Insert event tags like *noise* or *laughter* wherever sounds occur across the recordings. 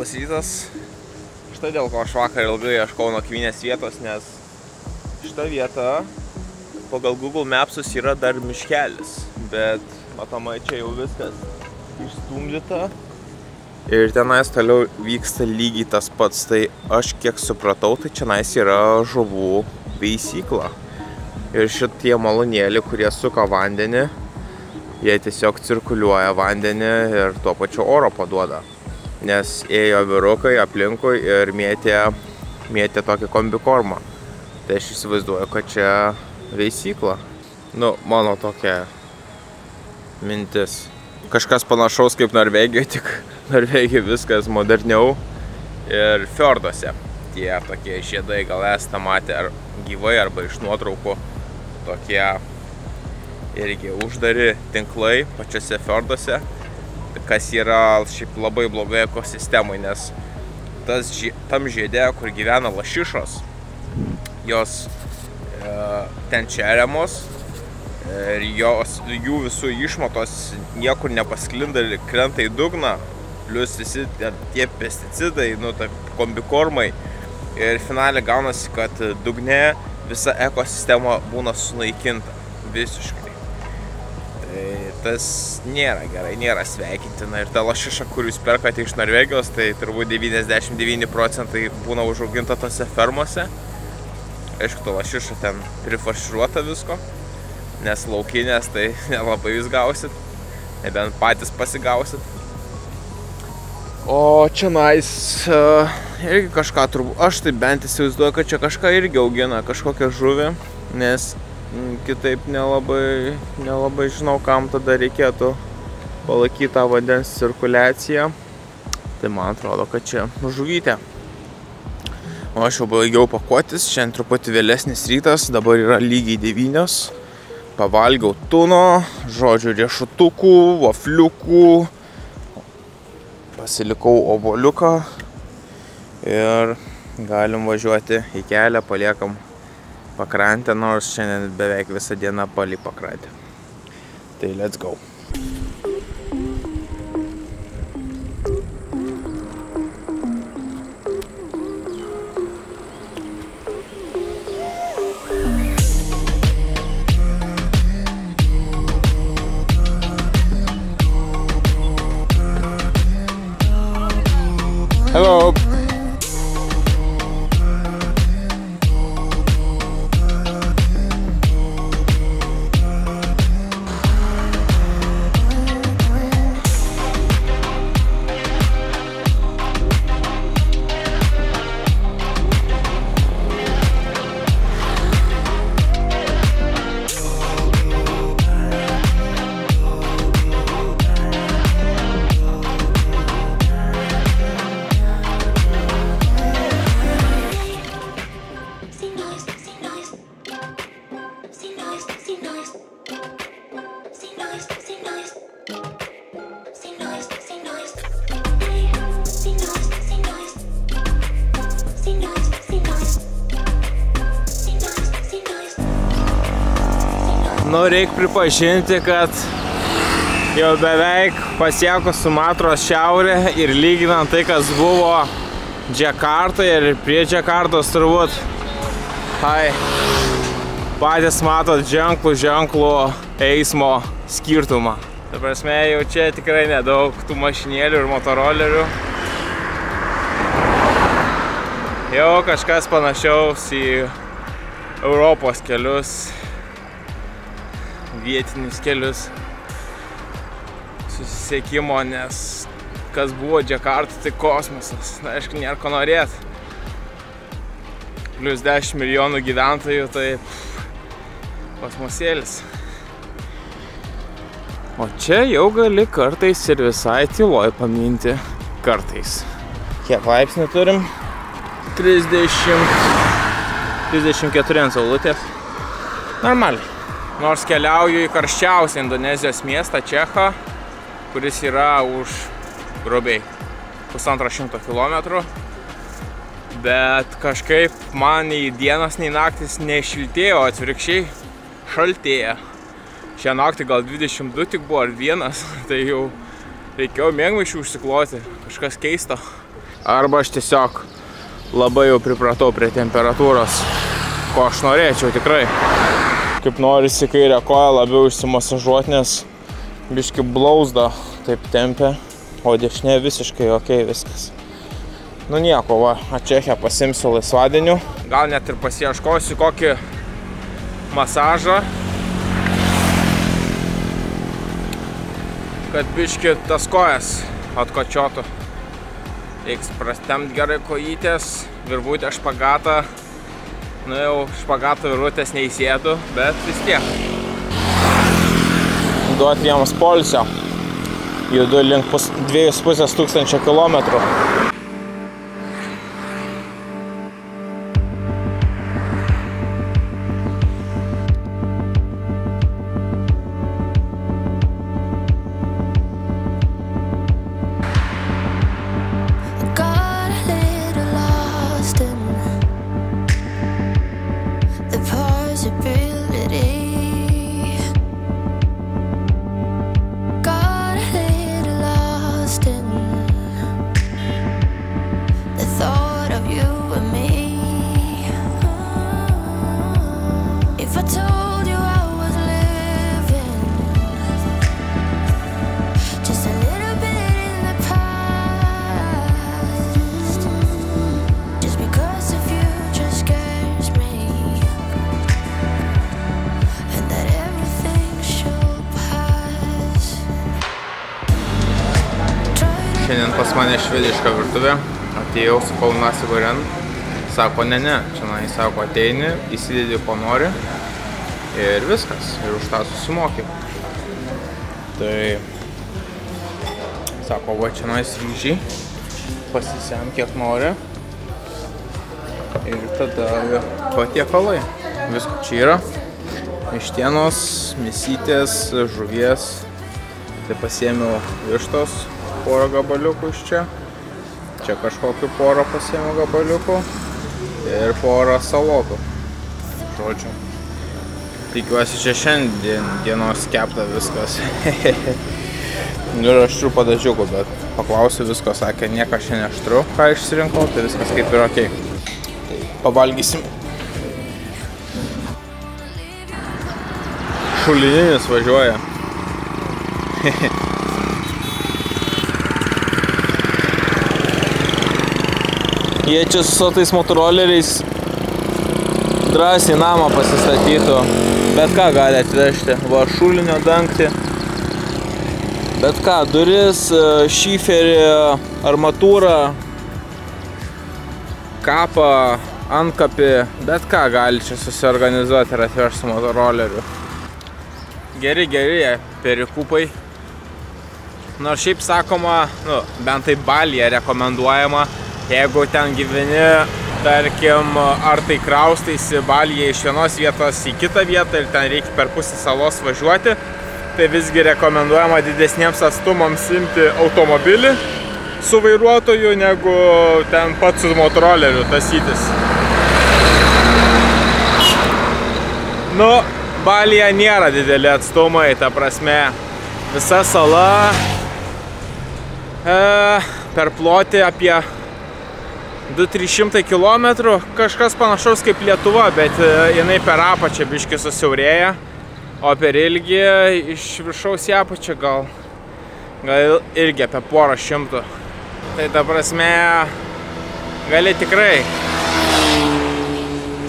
Labas rytas. Štai dėl ko aš vakar ilgai ieškau nakvynės vietos, nes šita vieta pagal Google Mapsus yra dar miškelis, bet matomai čia jau viskas išstumdyta. Ir tenais toliau vyksta lygiai tas pats, tai aš kiek supratau, tai čionais yra žuvų veisykla. Ir šitie malonėliai, kurie suka vandenį, jie tiesiog cirkuliuoja vandenį ir tuo pačiu oro paduoda. Nes ėjo vyrukai aplinkui ir mėtė, mėtė tokį kombikormą. Tai aš įsivaizduoju, kad čia veisykla. Nu, mano tokia mintis. Kažkas panašaus kaip Norvegijoje, tik *laughs* Norvegijoje viskas moderniau. Ir fjorduose tie tokie žiedai gal esate matę ar gyvai arba iš nuotraukų tokie irgi uždari tinklai pačiose fjorduose, kas yra šiaip labai blogai ekosistemai, nes tas, tam žiedė, kur gyvena lašišos, jos e, ten čeriamos ir jos, jų visų išmatos niekur nepasklinda ir krenta į dugną, plus visi tie pesticidai, nu, tai kombikormai. Ir finaliai gaunasi, kad dugne visa ekosistema būna sunaikinta visiškai. Tai tas nėra gerai, nėra sveikintina. Ir ta lašiša, kur jūs perkate iš Norvegijos, tai turbūt 99 procentai būna užauginta tose fermose. Aišku, ta lašiša ten prifaširuota visko, nes laukinės tai *laughs* nelabai jūs gausit, nebent patys pasigausit. O čia nais uh, irgi kažką turbūt, aš tai bent įsivaizduoju, kad čia kažką irgi augina, kažkokią žuvį, nes kitaip nelabai, nelabai žinau, kam tada reikėtų palaikyti tą vandens cirkuliaciją. Tai man atrodo, kad čia žuvytė. O aš jau baigiau pakuotis, šiandien truputį vėlesnis rytas, dabar yra lygiai 9. Pavalgiau tuno, žodžiu, riešutukų, vafliukų, pasilikau oboliuką ir galim važiuoti į kelią, paliekam pakrantę, nors šiandien beveik visą dieną palį pakrantę. Tai let's go. Reikia pripažinti, kad jau beveik pasiekus Sumatros šiaurę ir lyginant tai, kas buvo Džakartoje ir prie Džakartos turbūt, tai patys matot ženklų, ženklų eismo skirtumą. Ta prasme, jau čia tikrai nedaug tų mašinėlių ir motorolerių. Jau kažkas panašiaus į Europos kelius, vietinius kelius susisiekimo, nes kas buvo Džakarta, tai kosmosas. Na, aišku, nėra ko norėt. Plius 10 milijonų gyventojų, tai pff, kosmosėlis. O čia jau gali kartais ir visai tyloj paminti. Kartais. Kiek laipsnių turim? 30. 34 ant saulutės. Normaliai. Nors keliauju į karščiausią Indonezijos miestą Čechą, kuris yra už grubiai pusantro šimto kilometrų. Bet kažkaip man nei dienos, nei naktis nešiltėjo, atvirkščiai šaltėja. Šią naktį gal 22 tik buvo ar vienas, *laughs* tai jau Reikėjo mėgmaišių užsikloti, kažkas keisto. Arba aš tiesiog labai jau pripratau prie temperatūros, ko aš norėčiau tikrai. Kaip norisi kairę koją labiau išsimasažuoti, nes biški blauzda taip tempia, o dešinė visiškai ok viskas. Nu nieko, va, Čechę pasimsiu laisvadieniu. Gal net ir pasieškosiu kokį masažą. Kad biški tas kojas atkočiotų. Reiks prastemt gerai kojytės, virvutę špagatą. Nu jau špagato virvutės neįsėdu, bet vis tiek. Duot jiems polsio. Judu link pus, 2,5 tūkstančio kilometrų. Šiandien pas mane švediška virtuvė. Atėjau su Paunasi Guren. Sako, ne, ne. Čia, na, jis sako, ateini, įsidedi ko nori. Ir viskas. Ir už tą susimoki. Tai... Sako, va, čia nais ryžiai. Pasisem kiek nori. Ir tada patiekalai. Visko čia yra. Vištienos, mėsytės, žuvies. Tai pasiėmiau vištos porą gabaliukų iš čia. Čia kažkokiu porą pasiėmiau gabaliukų. Ir porą salotų. Žodžiu. Tikiuosi čia šiandien dienos kepta viskas. *laughs* Ir aštrių padažiukų, bet paklausiu visko, sakė, niekas šiandien aštru, ką išsirinkau, tai viskas kaip ir ok. Tai pavalgysim. Šulininis važiuoja. *laughs* Jie čia su tais motoroleriais drąsiai namą pasistatytų. Bet ką gali atvežti. Va, šulinio dangtį. Bet ką, duris, e, šiferį, armatūrą, kapą, antkapį. Bet ką gali čia susiorganizuoti ir atvežti su motoroleriu. Geri, geri perikupai. Nors šiaip sakoma, nu, bent tai balyje rekomenduojama, jeigu ten gyveni, tarkim, ar tai kraustaisi balyje iš vienos vietos į kitą vietą ir ten reikia per pusę salos važiuoti, tai visgi rekomenduojama didesniems atstumams imti automobilį su vairuotoju, negu ten pats su motoroleriu tasytis. Nu, Balyje nėra dideli atstumai, ta prasme, visa sala e, per plotį apie 2-300 km, kažkas panašaus kaip Lietuva, bet e, jinai per apačią biški susiaurėja, o per ilgį iš viršaus į apačią gal, gal irgi apie porą šimtų. Tai ta prasme, gali tikrai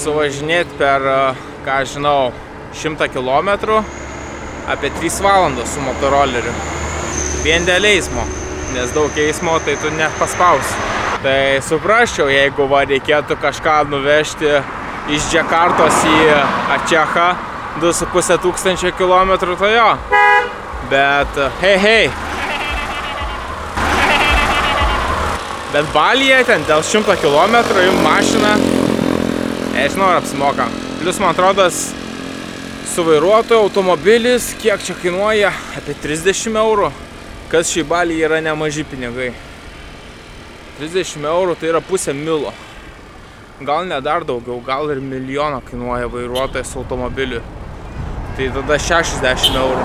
suvažinėti per, e, ką žinau, 100 km apie 3 valandas su motoroleriu. Vien dėl eismo, nes daug eismo, tai tu net paspausi. Tai suprasčiau, jeigu va reikėtų kažką nuvežti iš Džakartos į Ačechą 2,5 tūkstančio kilometrų, tai jo. Bet hei, hei. Bet Balyje ten dėl 100 km jums mašina, nežinau ar apsimoka. Plius man atrodas, su vairuotoju automobilis, kiek čia kainuoja? Apie 30 eurų, kas šį balį yra nemaži pinigai. 30 eurų tai yra pusė milo. Gal ne dar daugiau, gal ir milijoną kainuoja vairuotojas automobiliu. Tai tada 60 eurų.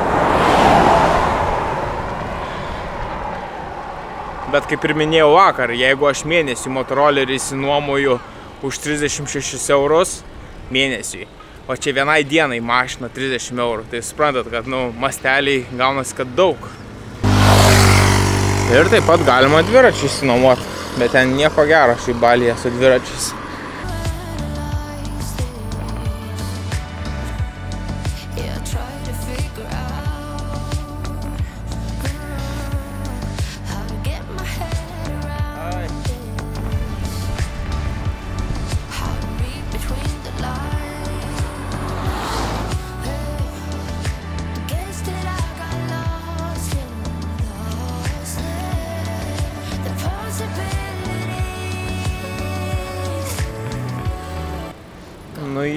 Bet kaip ir minėjau vakar, jeigu aš mėnesį motorolerį įsinuomoju už 36 eurus mėnesiui, o čia vienai dienai mašina 30 eurų, tai suprantat, kad, nu, masteliai gaunasi, kad daug. Ir taip pat galima dviračių įsinuomoti, bet ten nieko gero šį balyje su dviračiais.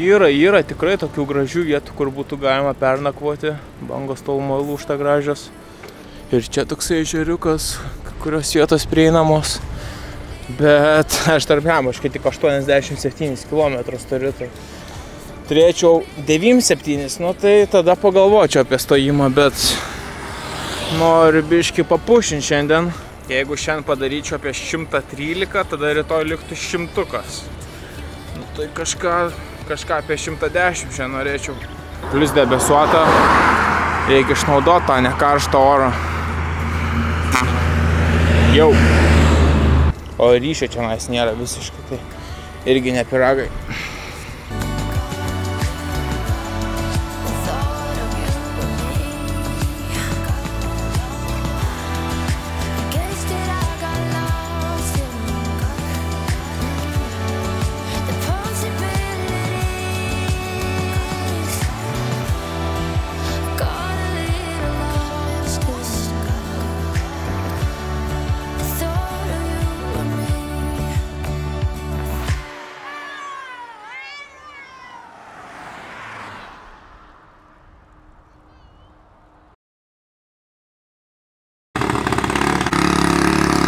Yra, yra tikrai tokių gražių vietų, kur būtų galima pernakvoti. Bangos tolumoje lūšta gražios. Ir čia toksai ežeriukas, kurios vietos prieinamos. Bet aš tarp Jamaškai tik 87 km turiu. Tai turėčiau 97, nu tai tada pagalvočiau apie stojimą, bet noriu biški papušinti šiandien. Jeigu šiandien padaryčiau apie 113, tada rytoj liktų šimtukas. Nu, tai kažką, kažką apie 110 čia norėčiau. Plius debesuota, reikia išnaudoti tą nekarštą orą. Jau. O ryšio čia nėra visiškai, tai irgi ne piragai.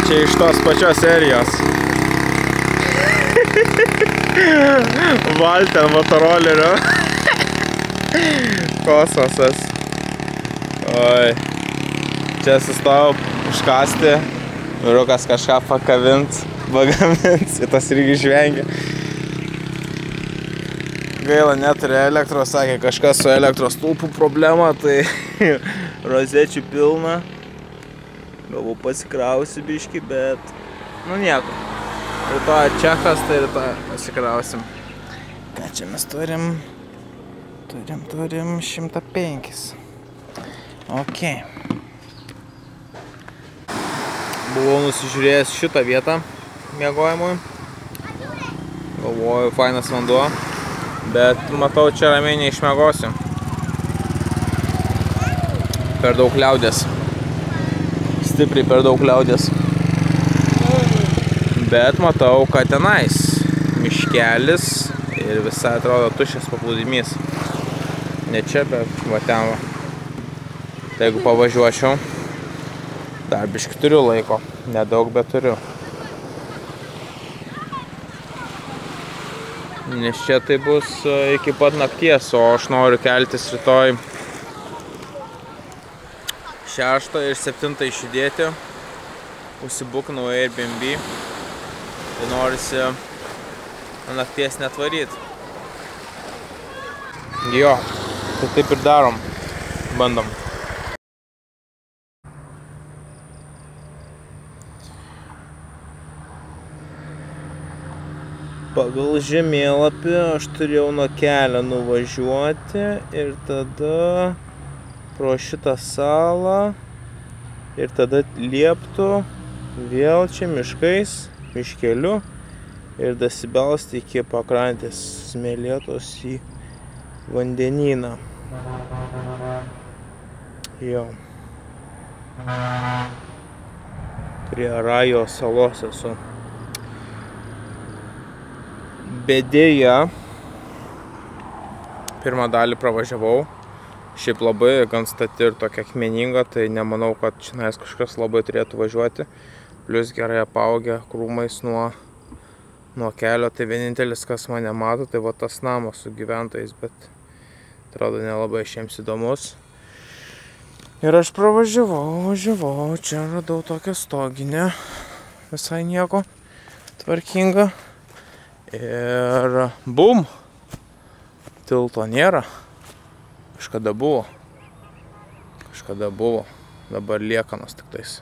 Čia iš tos pačios serijos. *laughs* Valter motorolerio. *laughs* Kosmosas. Oi. Čia sustojau užkasti. Vyrukas kažką pakabint, pagamint. Ir *laughs* tas irgi žvengia. Gaila, neturi elektros, sakė kažkas su elektros stulpų problema, tai rozečių pilna. Galvau pasikrausiu biški, bet nu nieko. Rytoj Čechas, tai rytoj pasikrausim. Ką čia mes turim? Turim, turim 105. Ok. Buvau nusižiūrėjęs šitą vietą miegojimui. Galvoju, fainas vanduo. Bet matau, čia ramiai neišmiegosiu. Per daug liaudės stipriai per daug liaudės. Bet matau, kad tenais miškelis ir visai atrodo tuščias paplūdimys. Ne čia, bet va ten va. Tai jeigu pavažiuočiau, dar biški turiu laiko. Nedaug, bet turiu. Nes čia tai bus e, iki pat nakties, o aš noriu keltis rytoj 6 ir 7 išjudėti, užsibuknau Airbnb, tai norisi nakties netvaryti. Jo, tai taip ir darom, bandom. Pagal žemėlapį aš turėjau nuo kelio nuvažiuoti ir tada pro šitą salą ir tada lieptų vėl čia miškais, miškeliu ir dasibelsti iki pakrantės smėlėtos į vandenyną. Jo. Prie Rajo salos esu. Bedėja. Pirmą dalį pravažiavau šiaip labai gan stati ir tokia akmeninga, tai nemanau, kad čia kažkas labai turėtų važiuoti. Plius gerai apaugę krūmais nuo, nuo kelio, tai vienintelis, kas mane mato, tai va tas namas su gyventojais, bet atrodo nelabai šiems įdomus. Ir aš pravažiavau, važiavau, čia radau tokią stoginę, visai nieko, tvarkinga. Ir bum, tilto nėra. Kažkada buvo. Kažkada buvo. Dabar liekanos tik tais.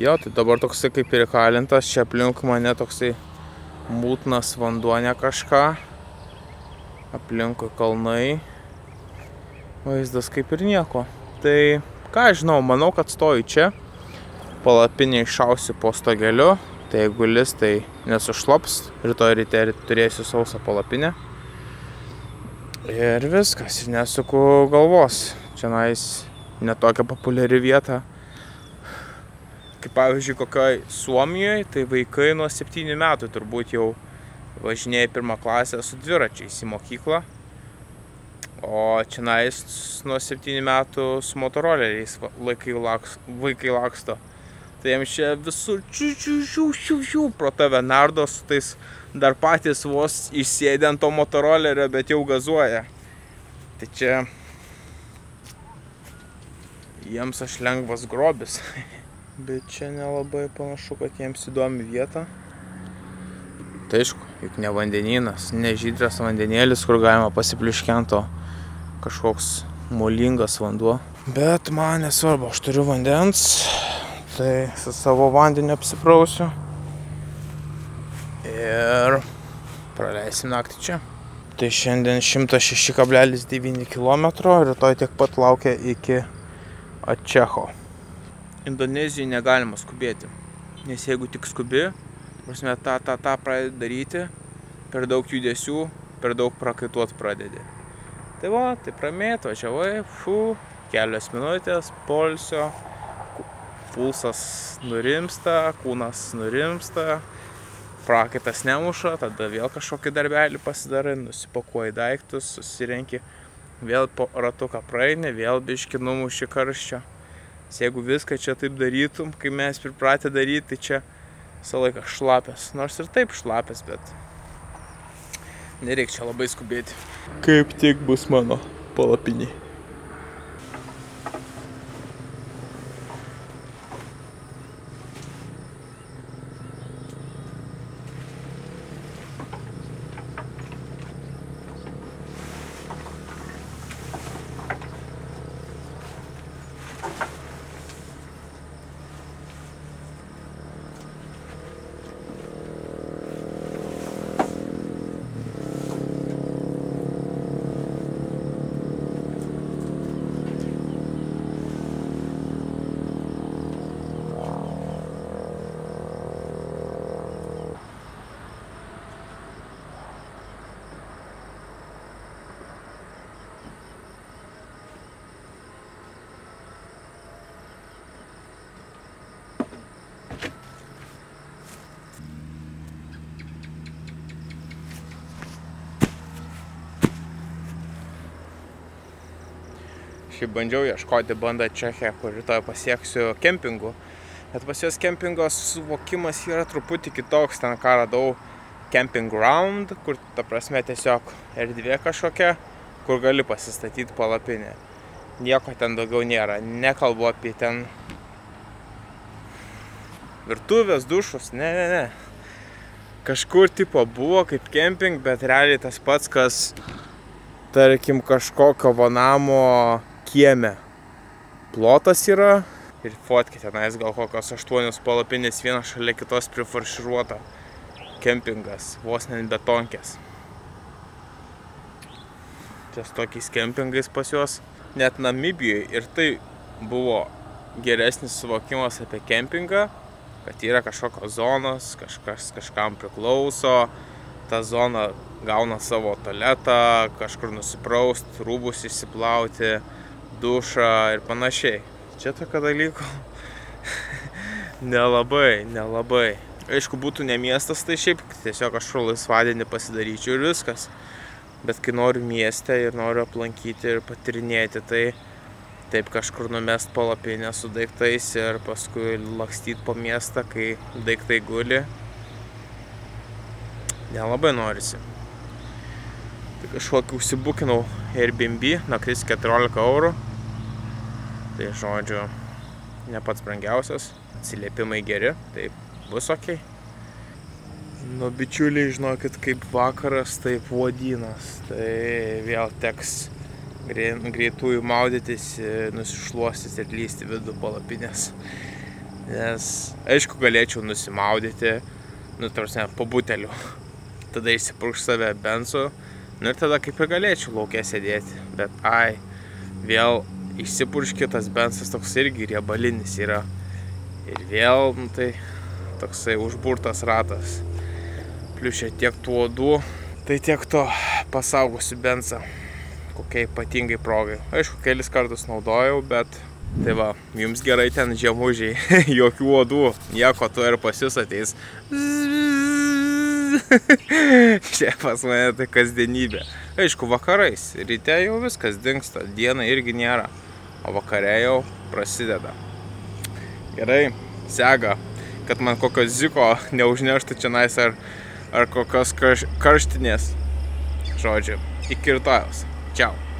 Jo, tai dabar toksai kaip ir įkalintas, čia aplink mane toksai mūtnas vanduo ne kažką. Aplinkui kalnai. Vaizdas kaip ir nieko. Tai ką žinau, manau, kad stoju čia. Palapinį iššausiu po stogeliu. Tai jeigu lis, tai nesušlaps. Rytoj ryte turėsiu sausą palapinę. Ir viskas, ir nesuku galvos. Čia nais netokia populiari vieta. Kaip pavyzdžiui, kokioj Suomijoje, tai vaikai nuo 7 metų turbūt jau važinėja pirmą klasę su dviračiais į mokyklą. O čia nais nuo 7 metų su motoroleriais vaikai laksto. Tai jiems čia visur čiu, čiu, čiu, čiu, čiu, pro tave nardo su tais dar patys vos išsėdė ant to motorolerio, bet jau gazuoja. Tai čia jiems aš lengvas grobis. *laughs* Bet čia nelabai panašu, kad jiems įdomi vieta. Tai aišku, juk ne vandenynas, ne žydras vandenėlis, kur galima pasipliškento kažkoks molingas vanduo. Bet man nesvarbu, aš turiu vandens, tai su savo vandeniu apsiprausiu. Ir praleisim naktį čia. Tai šiandien 106,9 km, rytoj tiek pat laukia iki Ačecho. Indonezijai negalima skubėti, nes jeigu tik skubi, prasme, tą, tą, tą pradedi daryti, per daug judesių, per daug prakaituot pradedi. Tai va, tai ramiai atvažiavai, fu, kelios minutės, polsio, pulsas nurimsta, kūnas nurimsta, prakaitas nemuša, tada vėl kažkokį darbelį pasidarai, nusipakuoji daiktus, susirenki, vėl po ratuką praeini, vėl biški numuši karščio. Jeigu viską čia taip darytum, kai mes pripratę daryti, tai čia visą laiką šlapės. Nors ir taip šlapės, bet nereikia čia labai skubėti. Kaip tik bus mano palapiniai. Šiaip bandžiau ieškoti bandą Čekiją, kur rytoj pasieksiu kempingų. Bet pas juos kempingo suvokimas yra truputį kitoks. Ten ką radau camping ground, kur ta prasme tiesiog erdvė kažkokia, kur gali pasistatyti palapinę. Nieko ten daugiau nėra. Nekalbu apie ten virtuvės, dušus. Ne, ne, ne. Kažkur tipo buvo kaip kemping, bet realiai tas pats, kas tarkim kažkokio vanamo kieme. Plotas yra ir fotkė tenais gal kokios aštuonios palapinės viena šalia kitos prifarširuota. Kempingas, vos ne ant betonkės. Ties tokiais kempingais pas juos. Net Namibijoje ir tai buvo geresnis suvokimas apie kempingą, kad yra kažkokios zonos, kažkas kažkam priklauso, ta zona gauna savo tualetą, kažkur nusipraust, rūbus išsiplauti, dušą ir panašiai. Čia tokio dalyko nelabai, nelabai. Aišku, būtų ne miestas, tai šiaip tiesiog kažkur laisvadienį pasidaryčiau ir viskas. Bet kai noriu mieste ir noriu aplankyti ir patirinėti, tai taip kažkur numest palapinę su daiktais ir paskui lakstyti po miestą, kai daiktai guli. Nelabai norisi. Tai kažkokį užsibukinau Airbnb, naktis 14 eurų. Tai žodžiu, ne pats brangiausias, atsiliepimai geri, tai bus ok. Nu, bičiuliai, žinokit, kaip vakaras, taip vodinas. Tai vėl teks grei- greitųjų maudytis, nusišluostis ir lysti vidų palapinės. Nes, aišku, galėčiau nusimaudyti, nu, tarsi, po buteliu. Tada išsipurkš save bensu. Nu ir tada kaip ir galėčiau laukia sėdėti. Bet, ai, vėl išsipurški tas bensas toks irgi riebalinis yra. Ir vėl, nu, tai toksai užburtas ratas. Plius čia tiek tų odų, tai tiek to pasaugosiu bensą. Kokia ypatingai progai. Aišku, kelis kartus naudojau, bet tai va, jums gerai ten žiemužiai, *laughs* jokių odų, nieko to ir pas jūs ateis. *laughs* Čia pas mane tai kasdienybė. Aišku, vakarais, ryte jau viskas dinksta, dieną irgi nėra, o vakare jau prasideda. Gerai, sega, kad man kokio ziko *laughs* neužneštų čia nais ar, ar kokios karš, karštinės. Žodžiu, iki rytojus. Čiau.